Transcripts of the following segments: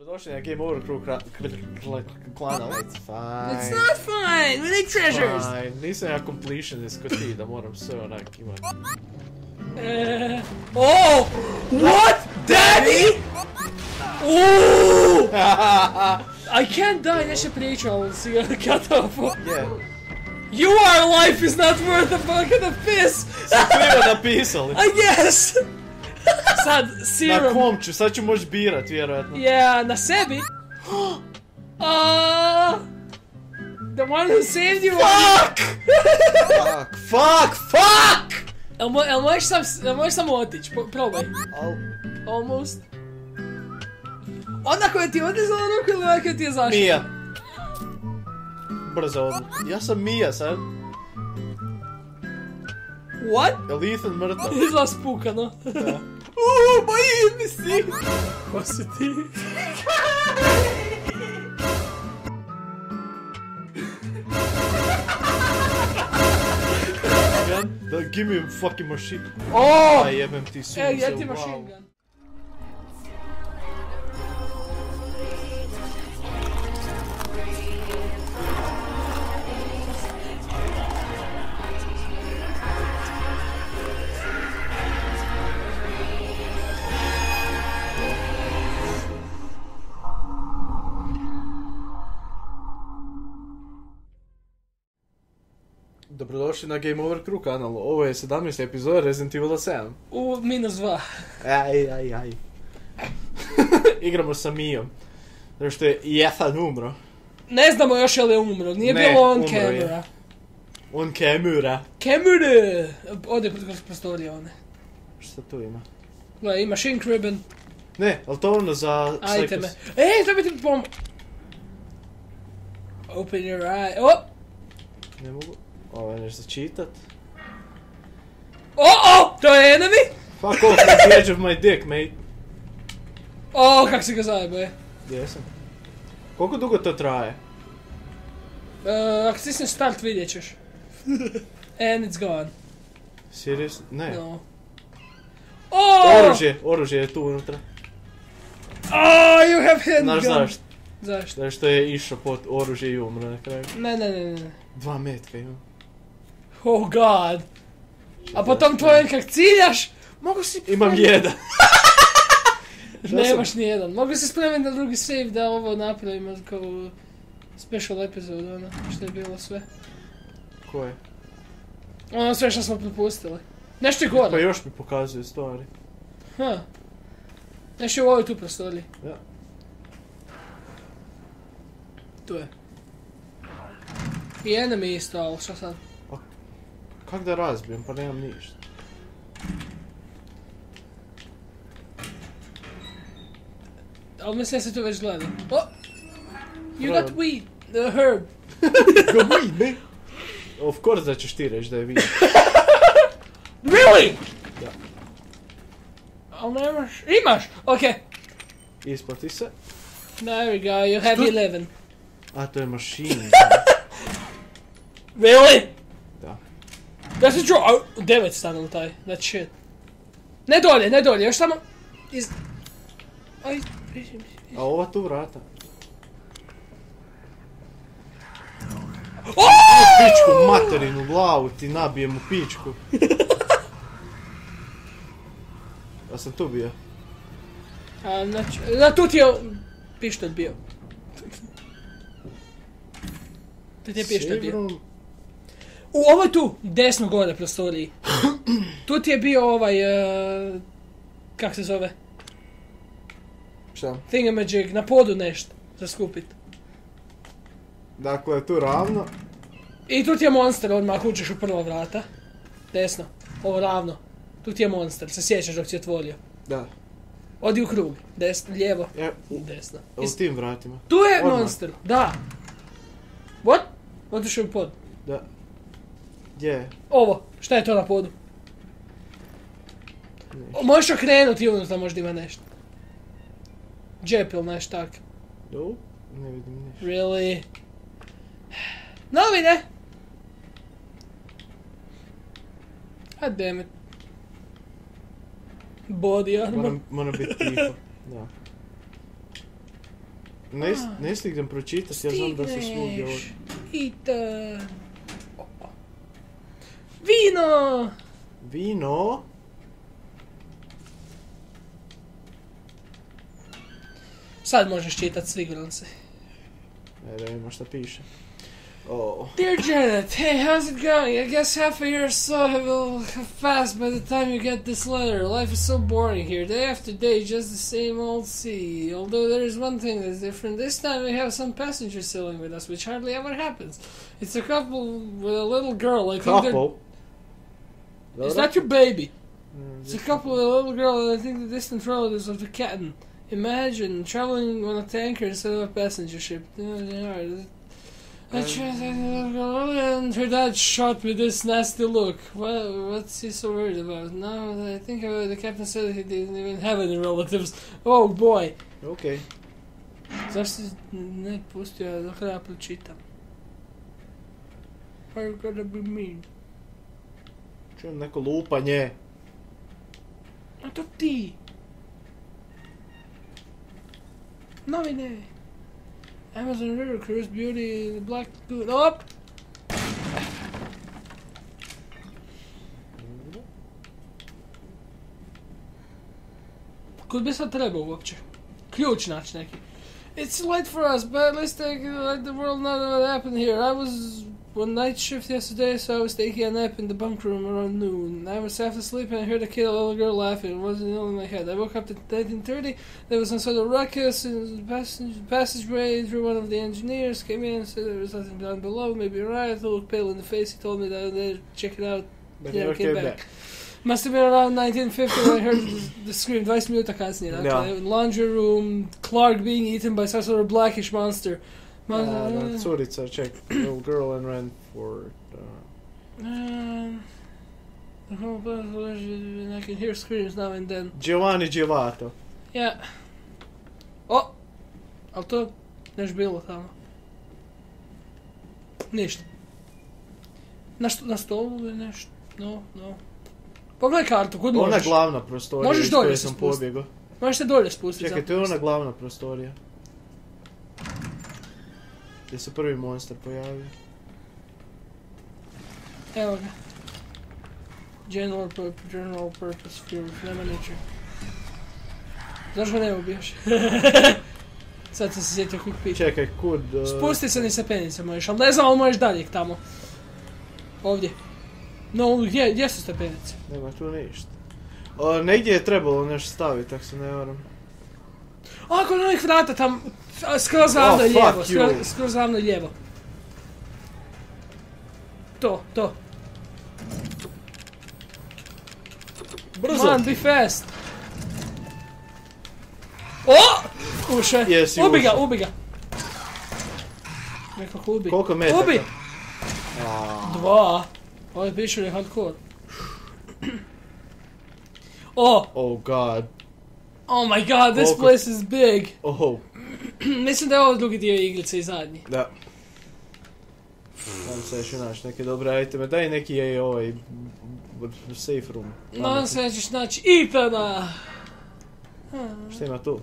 Dobrodošli na Game Over Crew klana. It's fine. It's not fine. We need treasures. Fine. Nisam ja completionist ko ti da moram sve onak imat. Uh, oh, what, Daddy? Ooh, I can't die. Neće pričao, si ga off. Je, You are life is not worth a fucking a piss. krivo napisali. I guess. Sad, Na serum. kom ću, sad ću moći birat vjerojatno. Yeah, na sebi. Uh, the one who saved you. Fuck! fuck, fuck, fuck! Jel, mo- jel možeš sam, jel možeš samo otić? Po- Probaj. Al, Almost. Onda koja ti je odizala ruku ili ona koja ti je zašla? Mija. Brzo odluka. Ja sam Mija sad. What? Je li Ethan mrtav? Izla spukano. Da. Uuu, bojim mi si! Ko si ti? Gun? Da, give me a fucking machine. Oh! Aj, jebem ti sunce, E, gdje ti wow. machine gun? Dobrodošli na Game Over Crew kanalu. Ovo je 17. epizoda Resident Evil 7. U minus dva. Aj, aj, aj. Igramo sa Mijom. Zato što je Ethan umro. Ne znamo još je li je umro, nije Ne, bilo on umro je. On kemura. Camera! Ode kroz prostorije one. Šta tu ima? Gle, ima shrink ribbon, Ne, ali to ono za... iteme. Psychos- E, treba ti pom... Open your eye. Oh! Ne mogu. Ovo je nešto čitat. Oh, oh! To je enemy? Fuck off the edge of my dick, mate. Oh, kak si ga zajebo je. Gdje sam? Koliko dugo to traje? Uh, ako stisneš start vidjet ćeš. And it's gone. Serious? Ne. No. Oh! Oružje, oružje je tu unutra. Oh, you have handgun. Znaš zašto? Zašto? Zato što je išao pod oružje i umro na kraju. Ne, ne, ne, ne. Dva metka ima. Oh god. A potom tvoje kak ciljaš, mogu si... Imam jedan. Nemaš ni jedan. Mogu se spremiti na drugi save da ovo napravimo kao special episode, ono, što je bilo sve. Ko je? Ono sve što smo propustili. Nešto je gore. Pa još mi pokazuje stvari. Ha. Nešto je u ovoj tu prostoriji. Ja. Tu je. I enemy isto, ali što sad? Kak da razbijem, pa nemam ništa. Ali mislim da se tu već gleda. Oh! You got weed. The herb. Go weed, man! Of course da ćeš ti reći da je weed. Really? Da. Ali nemaš. Imaš! Okej. Isplati se. There we go, you have Što? 11. A, to je mašin. Really? Da. Ja sam čuo, au, devet stane u taj, that's shit. Ne dolje, ne dolje, još samo... Iz... Aj, priđi mi. A ova tu vrata. O! Pičku materinu, glavu ti nabijem u pičku. Ja sam tu bio. A, znači, da, tu ti je pištolj bio. Tu ti je pištolj bio. U, ovo je tu, desno gore prostoriji. tu ti je bio ovaj, uh, kak se zove, Šta? thingamajig, na podu nešto za skupit. Dakle, tu ravno. I tu ti je monster odmah uđeš u prva vrata. Desno, ovo ravno. Tu ti je monster, se sjećaš dok si otvorio. Da. Odi u krug, desno, lijevo, E, u, desno. u Is- tim vratima. Tu je Odmah. monster, da. What? Otišao u pod. Gdje je? Ovo, šta je to na podu? O, Možeš okrenuti unutra, možda ima nešto. Džep ili nešto tak. Nope. Ne vidim ništa. Really? Novine! God damn it. Body armor. Moram, moram biti tiho. Da. Ne, ne stignem pročitati, ja znam da se svugdje ovo... Stigneš. Vino! Vino? Sad možeš čitat, siguran se. Ne, da vidimo šta piše. Oh. Dear Janet, hey, how's it going? I guess half a year or so will have passed by the time you get this letter. Life is so boring here, day after day, just the same old sea. Although there is one thing that's different. This time we have some passengers sailing with us, which hardly ever happens. It's a couple with a little girl. I think they're- Couple? It's not your baby. Mm, It's a couple of a little girl, and I think the distant relatives of the captain. Imagine traveling on a tanker instead of a passenger ship. Yeah, they are. I tried little girl, and her dad shot with this nasty look. What, what's he so worried about? No, I think uh, the captain said he didn't even have any relatives. Oh boy. Okej. Zašto si ne pustio do kraja pročitam? Why you gotta be mean? Čujem neko lupanje. A to ti! Novine! Amazon River Cruise Beauty Black! Kud bi sad trebao uopće? Ključ naći neki. It's late for us, but least I can let the world know what happened here. I was on night shift yesterday, so I was taking a nap in the bunk room around noon. I was half asleep and I heard a kid, a little girl laughing. It wasn't all in my head. I woke up at 1930. There was some sort of ruckus in the passage, passageway. Through one of the engineers came in and said there was nothing down below, maybe a riot. I looked pale in the face. He told me that I'd check it out. But Yeah, never came back. back. Must have been around 1950 when I heard the, the scream. 20 minuta kasnije. Dakle, Ja. laundry room, Clark being eaten by some sort of blackish monster. Mon- A, da, curica, check. Little girl and ran for... Uh, Um, the whole and I can hear screams now and then. Giovanni Giavato. Ja. O! Ali to neš bilo tamo. Ništa. Na, što, na stolu ili nešto? No, no. Pogledaj kartu, kud Ona možeš? glavna prostorija Možeš dolje se sam spustit. pobjegao. Možeš se dolje spustiti. Čekaj, to je ona glavna prostorija. Gdje se prvi monster pojavio. Evo ga. General, pur- general purpose fuel, nema ničeg. Zašto ne ubiješ? Sad sam se sjetio pita. Čekaj, kud... Uh, Spusti se ni stepenice možeš, ali ne znam, ali možeš dalje tamo. Ovdje. No, gdje, gdje su stepenice? Nema tu ništa. O, negdje je trebalo nešto staviti, ako se ne varam. A, kod onih vrata tam, a, skroz ravno Oh, i lijevo, fuck skroz, you. skroz ravno i lijevo. To, to. Brzo! Man, be fast! O! Uše! Jesi ubi ga, ubi ga! Nekako ubi. Koliko metaka? Ubi! Dva. Ovaj pišur je hardcore. O! oh god. Oh my god, this Koliko- place is big! Oh, Mislim da je ovo drugi dio igrice i zadnji. da. Nadam se da ću naći neke dobre iteme. Daj neki je ovaj... Safe room. Nadam se da ćeš naći Ethana! Šta ima tu?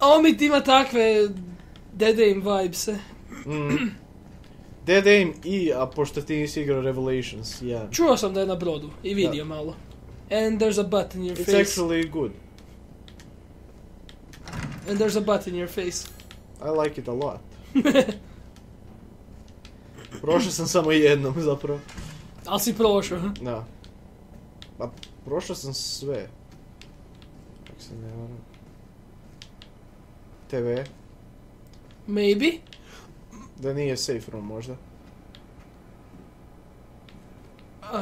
Omit ima takve Dead Aim vibes. Mm. Dead Aim i, a pošto ti nisi igrao Revelations, ja. Čuo sam da je na brodu i vidio malo. And there's a butt in your It's face. actually good. And there's a butt in your face. I like it a lot. Prošao sam samo jednom zapravo. Ali si prošao. Da. Pa prošao sam sve. Ako se ne varam. TV. Maybe. Da nije safe room možda. Uh,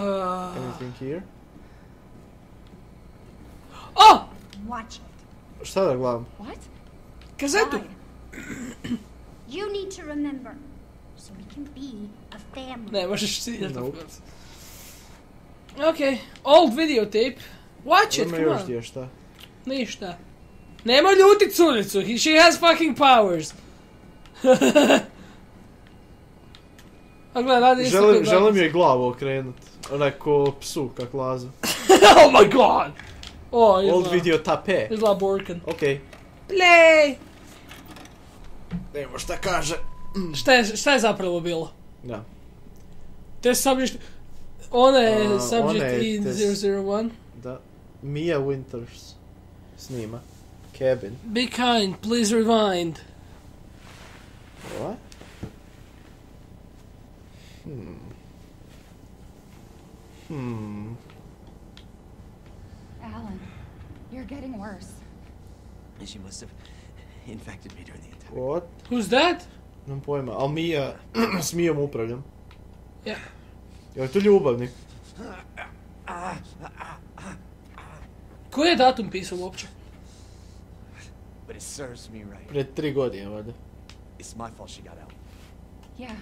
Anything here? oh! Watch it. Šta da gledam? What? Kazetu! You need to remember, so we can be a family. Ne, možeš ciljati, of Nope. Ok, old videotape. Watch it, Ima come još on. gdje šta? Ništa. Nemoj ljutit curicu, he- she has fucking powers. A gledaj, radi isto Želim, želim joj glavu okrenut. Onaj ko psu, kak laza. oh my god! O, Old izgleda. video tape. Izgleda Borkan. Ok. Play! Nemo šta kaže. Šta je, šta je zapravo bilo? Da. Te subject... Ona je A, ona subject je in test. 001. Da. Mia Winters snima. Cabin. Be kind, please rewind. What? Hmm. Hmm. You're getting worse. She must have infected me during the attack. What? Who's that? Nemam pojma. Al Mia s Mijom upravljam. Ja. Je li to ljubavnik? Koji je datum pisao uopće? But it serves me right. Pred tri godine, valjda. It's my fault she got out. Yeah,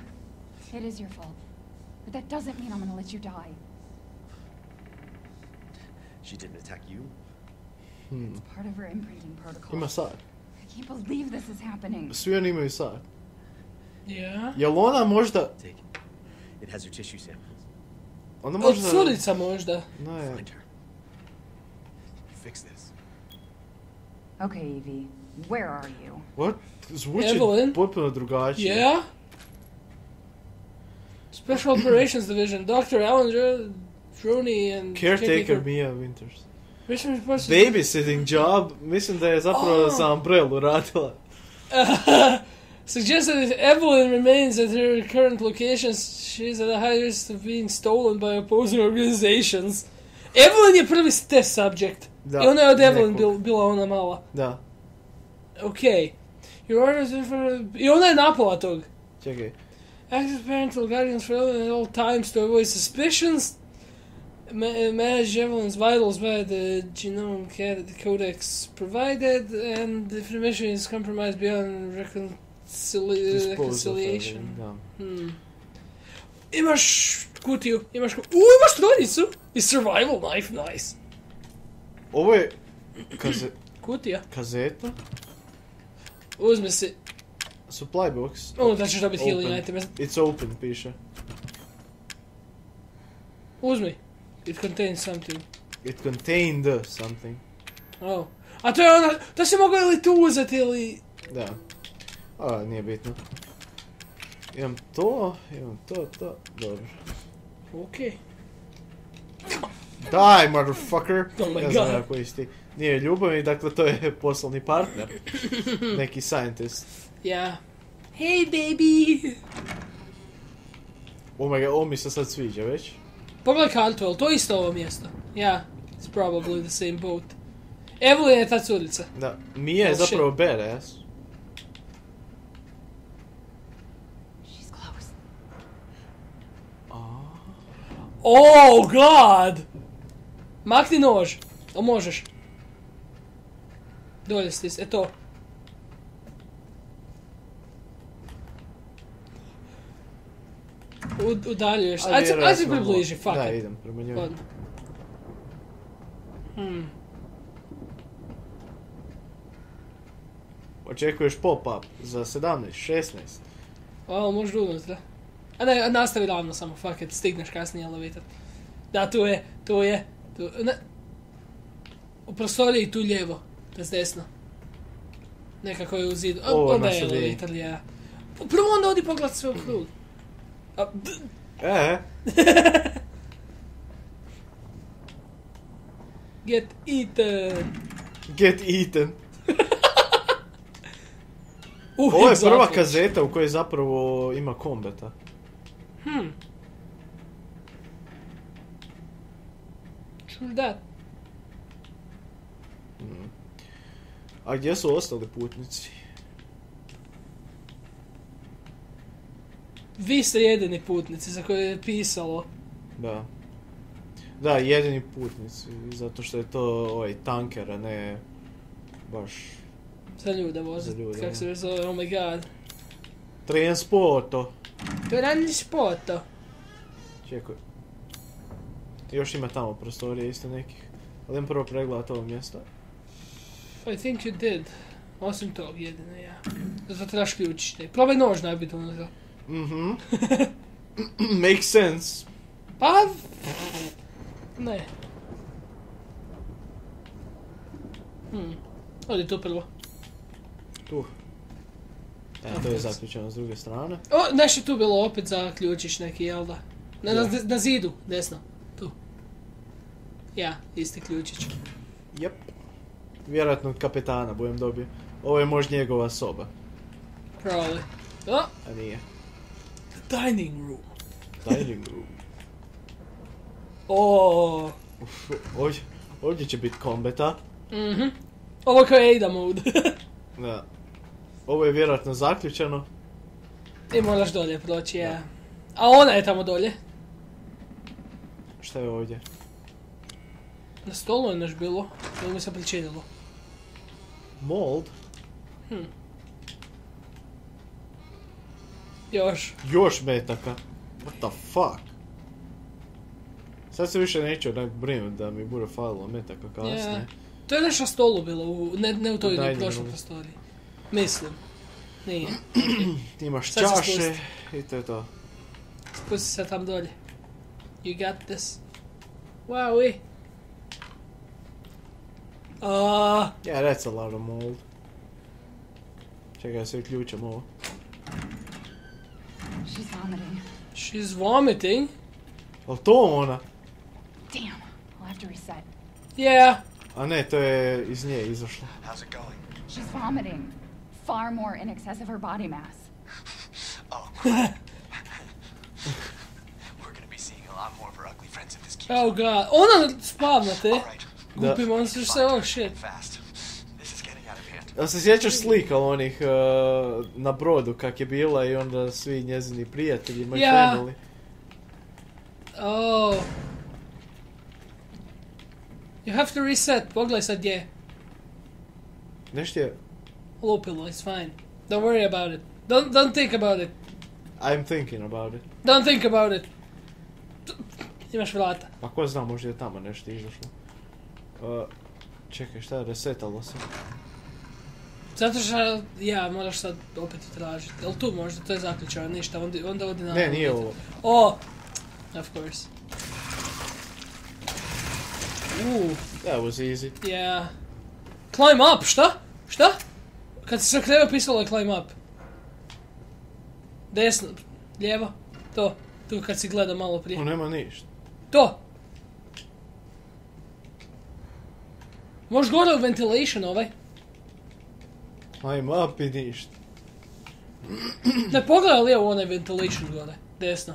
it is your fault. But that doesn't mean I'm gonna let you die. She didn't attack you. Hmm. It's part of her imprinting protocol. Ima sat. I can't believe this is happening. Svi oni imaju sat. Ja. Jel možda... Take it. It has your tissue samples. Ona Od možda... curica možda. Ne. Find her. Fix this. Okay, Evie, where are you? What? Zvuči Evelyn? potpuno drugačije. Yeah? Special Operations Division, Dr. Alan Dr- Droney and Caretaker Mia Winters. Mission responsible. Babysitting job, mislim da je zapravo Oh. za Umbrellu radila. Suggested if Evelyn remains at her current locations, she's at a high risk of being stolen by opposing organizations. Evelyn je prvi test subject. Da, I ona je od Evelyn bil, bila ona mala. Da, Ok. Your orders are for... I ona je napala tog. čekaj. Active parental guardians for Evelyn at all times to avoid suspicions. Ma- manage Evelyn's vitals by the genome codex provided, and if information is compromised beyond reconcili- reconciliation. Evelyn, Da. Hmm. Imaš kutiju, imaš ku... U, imaš strojnicu! I survival knife, nice. Ovo je kaze, Kutija. kazeta, Uzmi si. supply box. O, da ćeš dobiti healing items. It's open, piše. Uzmi. It contains something. It contained something. Oh. A to je ona, to si mogao ili tu uzeti ili... Da. A, nije bitno. Imam to, imam to, to. Dobro. Okej. Die, motherfucker! Oh my ja znam God. ja koji si ti. Nije ljubavni, dakle to je poslovni partner. Neki scientist. Ja. Hey baby! Oh my god, ovo mi se sad sviđa već. Pogledaj kartu, jel to isto ovo mjesto? Ja. It's probably the same boat. Evelyn je ta curica. Da, Mija je Oh, shit. zapravo badass. She's close. Oh god! Makni nož. O možeš. Dolje stis, e to. U, udaljuješ Ajde, se- ajde se približi, fuck Da, idem prema njoj. Hmm. Očekuješ pop-up za 17, 16. O, možda unutra. A ne, nastavi ravno samo, fuck it, stigneš kasnije elevator. Da, tu je, tu je, tu, ne. U prostoriji tu lijevo, to je desno. Nekako je u zidu, a, Ovo onda je elevator, ja. Prvo onda odi pogledat sve u krug. A, d- E, get eaten. get eaten. Uh, Ovo je prva kazeta u kojoj zapravo ima kombata. Hmm. True that. A gdje su ostali putnici? Vi ste jedini putnici za koje je pisalo. Da. Da, jedini putnici, zato što je to ovaj tanker, a ne baš Za ljude ljude, kako se već zove, oh my god. transporto. Grandi spoto. Čekaj. Još ima tamo prostorije isto nekih. Ali prvo pregledat ovo mjesto. I think you did. Osim tog jedino, ja. Zato trebaš ključište. Probaj nož nabiti unutra. Mhm. Makes sense. Pa... Ne. Hmm. Odi tu prvo. Tu. E, to je zaključeno s druge strane. O, nešto je tu bilo opet za ključić neki, jel da? Na, na zidu, desno. Tu. Ja, isti ključić. Jep. Vjerojatno od kapetana budem dobio. Ovo je možda njegova soba. Probably. O, A nije. The dining room. Dining room. O, Uf, ovdje, ovdje će biti kombeta. mhm. Ovo kao je Ada mode. Da. Ovo je vjerojatno zaključeno. I moraš dolje proći, ja. A ona je tamo dolje. Šta je ovdje? Na stolu je nešto bilo. Ili mi se pričinilo. Mold? Još. Još metaka. What the fuck? Sad se više neću onak brinut da mi bude falilo metaka kasnije. Ja. To je nešto stolu bilo, u, ne, ne u toj dining prošloj prostoriji. Mislim. Nije. Ti imaš Sad se čaše i to je to. Spusti se tam dolje. You got this. Wow. A, Yeah, that's a lot of mold. Čekaj, sve ključem ovo. She's vomiting. she's vomiting. Al to ona? Damn. I'll have to reset. Yeah. A ne, to je iz nje izašlo. How's it going? She's vomiting. Far more in excess of her body mass. Oh, crap. We're gonna be seeing a lot more of her ugly friends if this keeps Oh god. Ona spavna te. All right. Da. Gupi monster se, oh shit. Fast. Jel se sjećaš slika onih uh, na brodu kak je bila i onda svi njezini prijatelji, my Ja. family. Oh. You have to reset. Pogledaj sad gdje. je. Nešto je... Lupilo, it's fine. Don't worry about it. Don't, don't think about it. I'm thinking about it. Don't think about it. Imaš vrata. Pa ko zna, možda je tamo nešto izašlo. Uh, čekaj, šta je, resetalo se? Zato što, ja, moraš sad opet tražiti. Jel tu možda, to je zaključeno, ništa, onda, onda odi na... Ne, nije ovo. O! Of course. Uuu, That was easy. yeah. Climb up, šta? Šta? Kad se kreve pisalo je climb up. Desno, lijevo, to. Tu kad si gleda malo prije. O, nema ništa. To! Možeš gore u ventilation ovaj. I'm up i ništa. Ne pogledaj lijevo u onaj ventilation gore. Desno.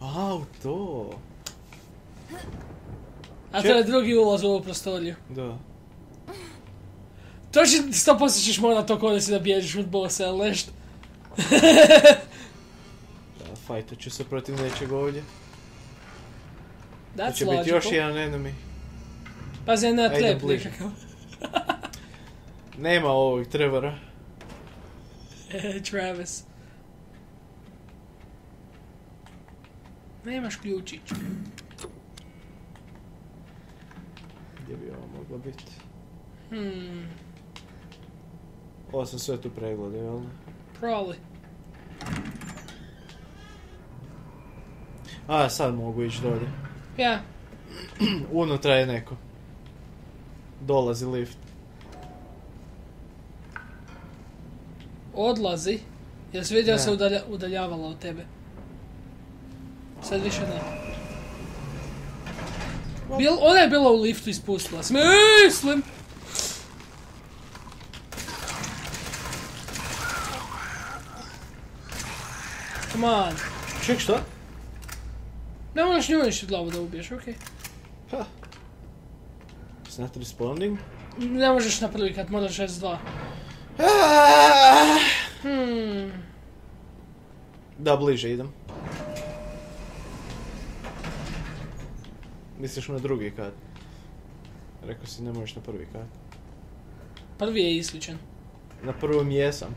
Au, to. A to je drugi ulaz u ovu prostoriju. Da. To će, sto posto ćeš morat to koristiti da bježiš od bossa ili nešto. Da, fajtat ću se protiv nečeg ovdje. To That's će biti još jedan enemy. Pazi, jedna Ajde trap bliže. Nema ovog Trevora. E, Travis. Nemaš ključić. Gdje bi ovo moglo biti? Hmm, Ovo sam sve tu pregledao, jel? probably. A, sad mogu ići dolje. Ja, Unutra je neko. Dolazi lift. Odlazi. Jel si vidio se udalja, udaljavala od tebe? Sad više ne. Bil, ona je bila u liftu i spustila se. Mislim! Come on. Ček, šta? Ne moraš nju ništa glavu da ubiješ, okej. Ha. It's not responding? Ne možeš na prvi kad moraš S2. Hmm. Da, bliže idem. Misliš na drugi kat? Rekao si ne možeš na prvi kat. Prvi je isključen. Na prvom jesam.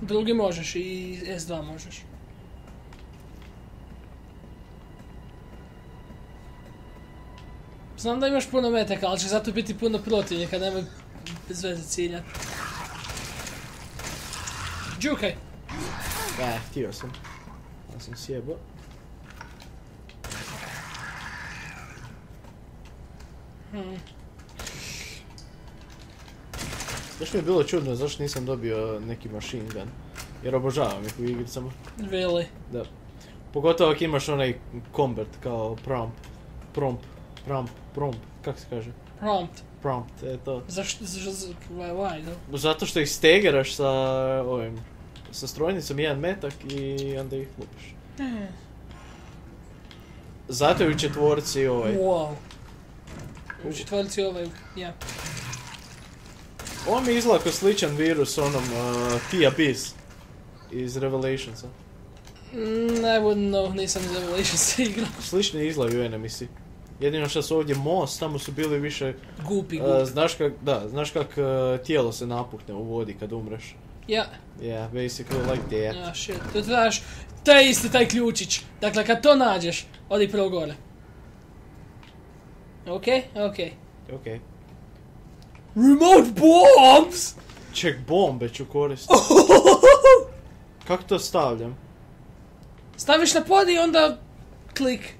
Drugi možeš i S2 možeš. Znam da imaš puno metaka, ali će zato biti puno protivnika, nemoj bez veze ciljat. Džukaj! Eh, htio sam. Ja sam sjebao. Hmm. Baš mi je bilo čudno zašto nisam dobio neki machine gun. Jer obožavam ih u igricama. Really? Da. Pogotovo ako imaš onaj combat kao prompt. Prompt. Prompt. Prompt. Kako se kaže? Prompt. Prompt. E to. Zašto, zašto, why, why, no? Zato što ih stegeraš sa ovim... Sa strojnicom jedan metak i onda ih lupiš. Zato je u četvorci ovaj... Wow. U četvrci ovaj, ja. Ovo mi izgleda kao sličan virus onom uh, Tia Abyss iz Revelationsa. Mm, I wouldn't know, nisam iz Revelations igrao. Slični izgledaju u Enemisi. Jedino što su ovdje most, tamo su bili više... Gupi, uh, gupi. znaš kak, da, znaš kak uh, tijelo se napuhne u vodi kad umreš. Ja, Yeah, basically like that. ah shit, to trebaš, taj isti taj ključić. Dakle, kad to nađeš, odi prvo gore. Okej, okej. Ok. Remote bombs! Ček, bombe ću koristiti. Kako to stavljam? Staviš na pod i onda klik.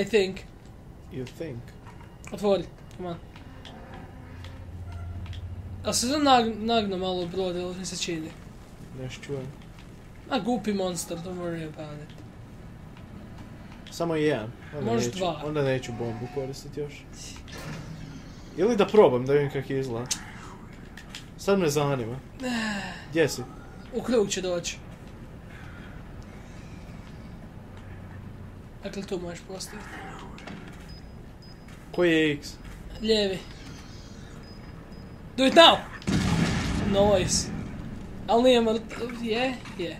I think. You think? Otvori, come on. A se to nag, nagno malo brod, ili mi se čini? Neš čujem. A gupi monster, don't worry about it. Samo jedan. Onda Možda neću, dva. Onda neću bombu koristiti još. Ili da probam, da vidim kak izgleda. Sad me zanima. Gdje si? U krug će doći. Dakle, tu možeš postaviti. Koji je X? Lijevi. Do it now! Noise. Ali nije mrtav, je, je.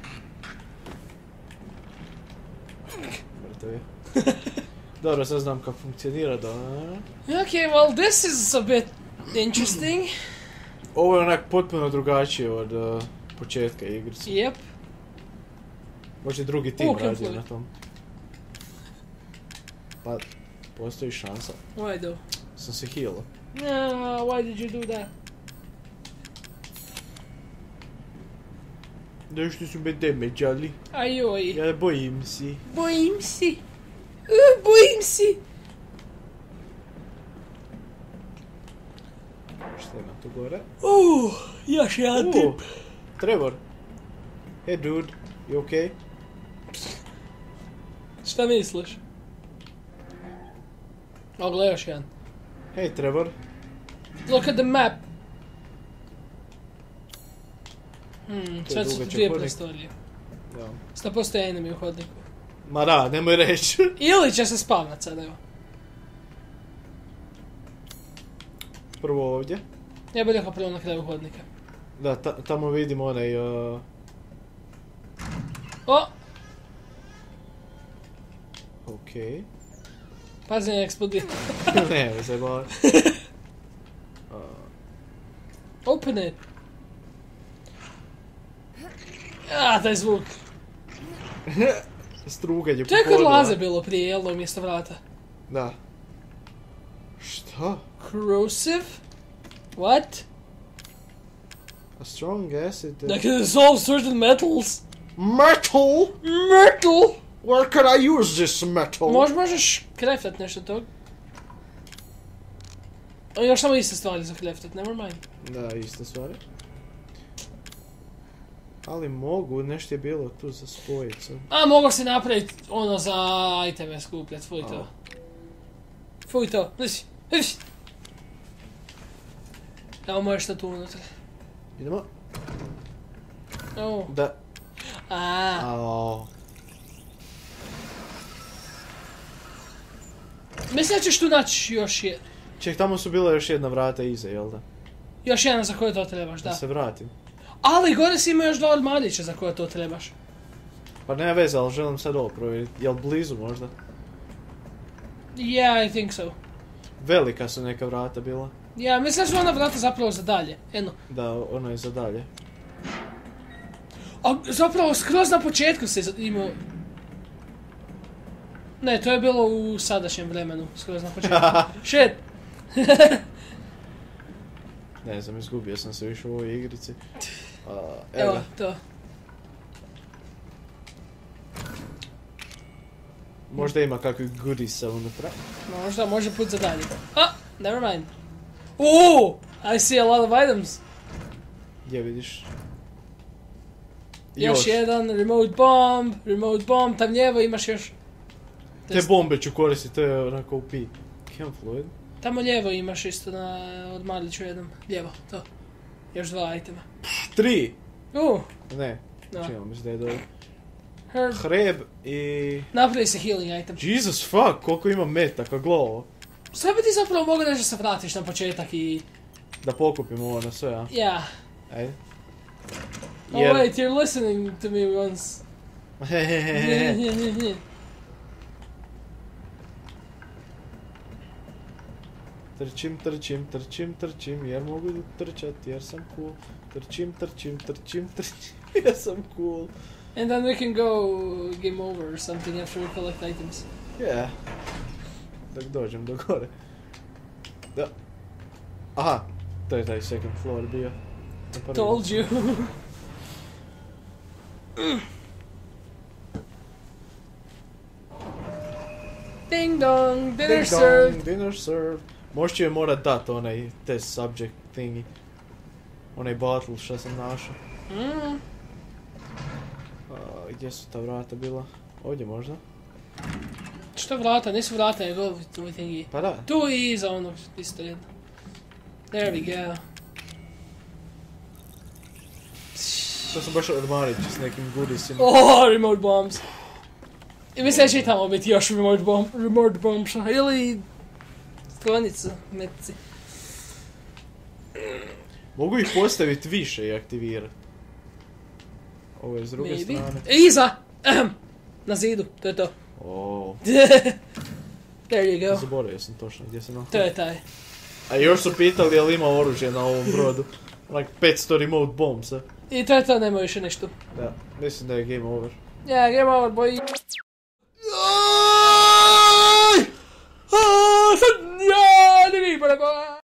Mrtav je. Dobro, sad znam kako funkcionira da... Okay, well, this is a bit interesting. Ovo je onak potpuno drugačije od uh, početka igrice. Yep. Možda drugi tim O, radio Camouflage. na tom. Pa, postoji šansa. Why though? Sam se healao. No, why did you do that? Nešto su me damageali. Ajoj. Ja bojim si. Bojim si. Uh, bojim si. Šta ima tu gore? Uh, još jedan Uh, tip. Trevor. Hey dude, you okay? Šta misliš? O, gle još jedan. Hey Trevor. Look at the map. Hmm, sve su dvije prostorije. Da. Sta postoje enemy u hodniku. Ma da, nemoj reći. Ili će se spavnat sad, evo. Prvo ovdje. Ja bih rekao prvo na kraju hodnika. Da, ta- tamo vidimo onaj... Uh, O! ok. Pazi, eksplodira. ne, mi se gleda. Uh, Open it. A, taj zvuk. struganje To je kod laze bilo prije, jel umjesto vrata? Da. Šta? Corrosive? What? A strong acid... That can dissolve certain metals. Metal? Metal! Where can I use this metal? Mož, možeš kreftat nešto tog. Još samo iste stvari za kreftat, never mind. Da, iste stvari. Ali mogu, nešto je bilo tu za spojit sad. A, mogu si napraviti ono za iteme skupljat, fuj to. Fuj to, visi, visi. Evo možeš šta tu unutra. Idemo? O, Da. a, mislim da ćeš tu naći još je, Ček, tamo su bila još jedna vrata iza, jel da? još jedna za koju to trebaš, Da da. se vratim. Ali gore si ima još dva armadića za koje to trebaš. Pa nema veze, ali želim sad ovo provjeriti. Jel blizu možda? Yeah, I think so. Velika su neka vrata bila. Ja, mislim da su ona vrata zapravo za dalje. Eno. Da, ono je za dalje. A zapravo skroz na početku se imao... Ne, to je bilo u sadašnjem vremenu, skroz na početku. Shit! ne znam, izgubio sam se više u ovoj igrici. A, Evo, to. možda ima kakvih goodiesa unutra. Možda može put za dalje. A, never mind. Ooh, I see a lot of items. Gdje vidiš? Još, jedan, remote bomb, remote bomb, tam lijevo imaš još... Te bombe ću koristiti, to je onako UP. Cam Floyd? Tamo lijevo imaš isto na odmarliću jednom. Lijevo, to. Još dva itema. Tri! U, Ne, da. čini mi se da je dobro. Herb. Hreb i... Napravi se healing item. Jesus fuck, koliko ima metaka, glovo. Sve bi ti zapravo reći da se vratiš na početak i... Da pokupimo ovo na sve, a? Ja. Ajde. Oh Jer- wait, you're listening to me once. Hehehehe. Jer mogu trčat, jer sam cool. Jer sam. And then we can go game over or something after we collect items. Yeah. Dok dođem do gore. Da. Aha, to je taj second floor bio. Told you. Ding dong, dinner Ding dong, served. Dinner served. Možda ću je morat dat onaj test subject thingy. Onaj bottle što sam našao. Mm. A, gdje su ta vrata bila? Ovdje možda? Što vrata? Nisu vrata, nego ovi thingy. Pa da. Tu i iza onog isto jedno. There we go. To su baš ormarići s nekim goodiesima. Oh, remote bombs. I mislim da će tamo biti još remote bomb, remote bombs, ili sklonicu, metci. Mogu ih postaviti više i aktivirati. Ovo je s druge Maybe. strane. E, Iza! Na zidu, to je to. O, There you go. zaboravio sam točno gdje sam To nahvalio. je taj. A još su pitali je li ima oružje na ovom brodu. Like 500 remote bombs, a? I to je to, nema više nešto. Da, mislim da je game over. Yeah, game over, boy. Bye-bye.